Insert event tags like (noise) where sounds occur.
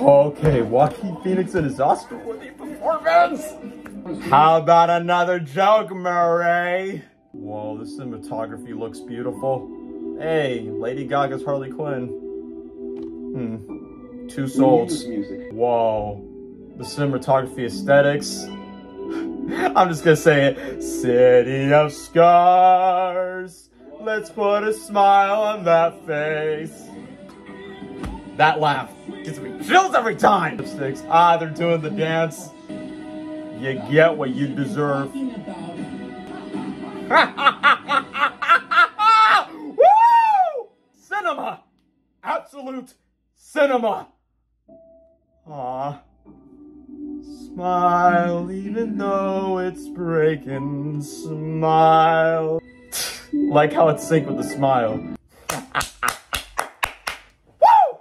Okay, Joaquin Phoenix and his Oscar-worthy performance. How about another joke, Murray? Whoa, the cinematography looks beautiful. Hey, Lady Gaga's Harley Quinn. Hmm. Two souls. Whoa. The cinematography aesthetics. (laughs) I'm just gonna say it. City of Scars. Let's put a smile on that face. That laugh gets me chills every time. Lipsticks. Ah, they're doing the dance. You get what you deserve. (laughs) Woo! Cinema! Absolute cinema! Ah. Smile even though it's breaking. Smile. (laughs) like how it's sync with the smile. (laughs)